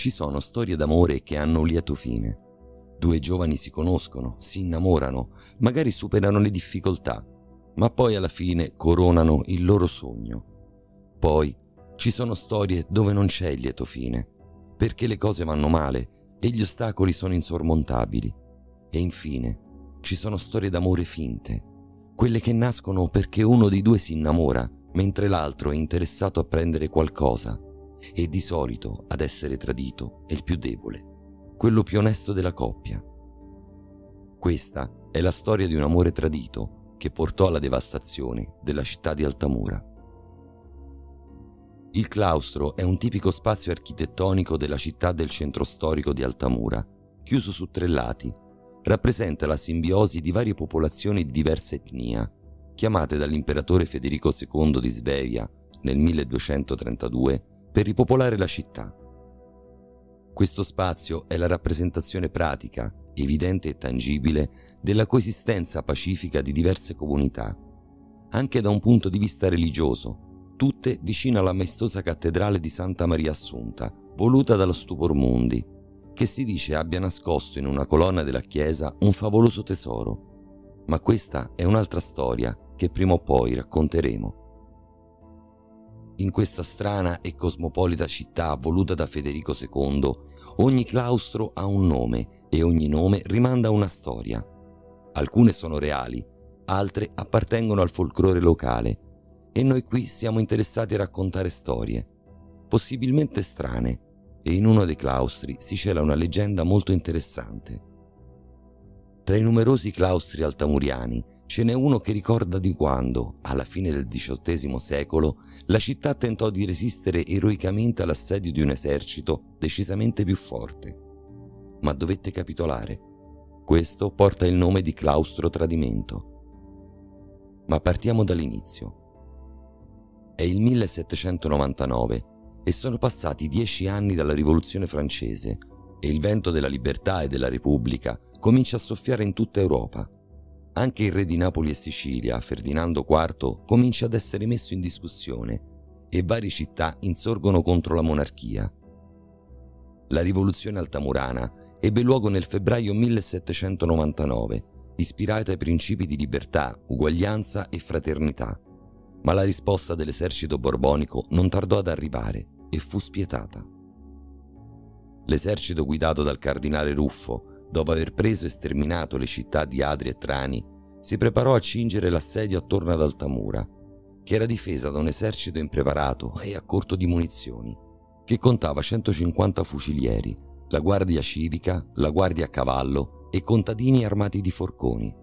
ci sono storie d'amore che hanno un lieto fine. Due giovani si conoscono, si innamorano, magari superano le difficoltà, ma poi alla fine coronano il loro sogno. Poi ci sono storie dove non c'è il lieto fine, perché le cose vanno male e gli ostacoli sono insormontabili. E infine ci sono storie d'amore finte, quelle che nascono perché uno dei due si innamora, mentre l'altro è interessato a prendere qualcosa e di solito ad essere tradito è il più debole, quello più onesto della coppia. Questa è la storia di un amore tradito che portò alla devastazione della città di Altamura. Il claustro è un tipico spazio architettonico della città del centro storico di Altamura, chiuso su tre lati. Rappresenta la simbiosi di varie popolazioni di diversa etnia, chiamate dall'imperatore Federico II di Svevia nel 1232 per ripopolare la città. Questo spazio è la rappresentazione pratica, evidente e tangibile della coesistenza pacifica di diverse comunità, anche da un punto di vista religioso, tutte vicino alla maestosa cattedrale di Santa Maria Assunta, voluta dallo Stupor Mundi, che si dice abbia nascosto in una colonna della chiesa un favoloso tesoro. Ma questa è un'altra storia che prima o poi racconteremo. In questa strana e cosmopolita città voluta da Federico II, ogni claustro ha un nome e ogni nome rimanda a una storia. Alcune sono reali, altre appartengono al folklore locale e noi qui siamo interessati a raccontare storie, possibilmente strane, e in uno dei claustri si cela una leggenda molto interessante. Tra i numerosi claustri altamuriani Ce n'è uno che ricorda di quando, alla fine del XVIII secolo, la città tentò di resistere eroicamente all'assedio di un esercito decisamente più forte. Ma dovette capitolare. Questo porta il nome di claustro tradimento. Ma partiamo dall'inizio. È il 1799 e sono passati dieci anni dalla rivoluzione francese e il vento della libertà e della Repubblica comincia a soffiare in tutta Europa. Anche il re di Napoli e Sicilia, Ferdinando IV, comincia ad essere messo in discussione e varie città insorgono contro la monarchia. La rivoluzione altamurana ebbe luogo nel febbraio 1799, ispirata ai principi di libertà, uguaglianza e fraternità, ma la risposta dell'esercito borbonico non tardò ad arrivare e fu spietata. L'esercito guidato dal cardinale Ruffo dopo aver preso e sterminato le città di Adri e Trani, si preparò a cingere l'assedio attorno ad Altamura, che era difesa da un esercito impreparato e a corto di munizioni, che contava 150 fucilieri, la guardia civica, la guardia a cavallo e contadini armati di forconi.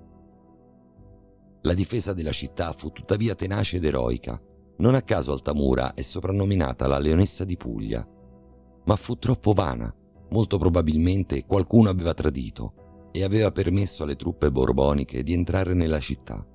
La difesa della città fu tuttavia tenace ed eroica. Non a caso Altamura è soprannominata la Leonessa di Puglia, ma fu troppo vana Molto probabilmente qualcuno aveva tradito e aveva permesso alle truppe borboniche di entrare nella città.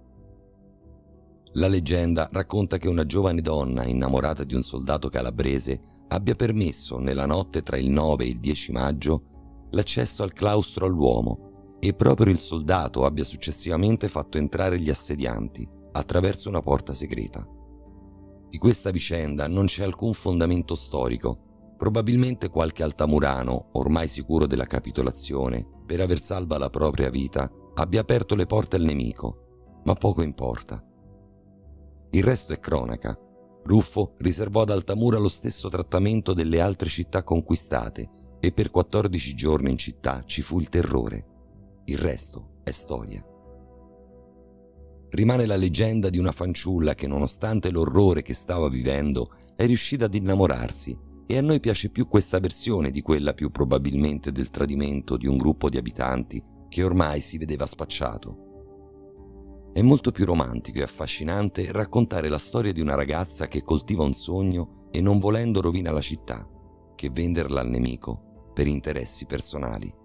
La leggenda racconta che una giovane donna innamorata di un soldato calabrese abbia permesso nella notte tra il 9 e il 10 maggio l'accesso al claustro all'uomo e proprio il soldato abbia successivamente fatto entrare gli assedianti attraverso una porta segreta. Di questa vicenda non c'è alcun fondamento storico Probabilmente qualche altamurano, ormai sicuro della capitolazione, per aver salva la propria vita, abbia aperto le porte al nemico, ma poco importa. Il resto è cronaca. Ruffo riservò ad Altamura lo stesso trattamento delle altre città conquistate e per 14 giorni in città ci fu il terrore. Il resto è storia. Rimane la leggenda di una fanciulla che nonostante l'orrore che stava vivendo è riuscita ad innamorarsi e a noi piace più questa versione di quella più probabilmente del tradimento di un gruppo di abitanti che ormai si vedeva spacciato. È molto più romantico e affascinante raccontare la storia di una ragazza che coltiva un sogno e non volendo rovina la città, che venderla al nemico per interessi personali.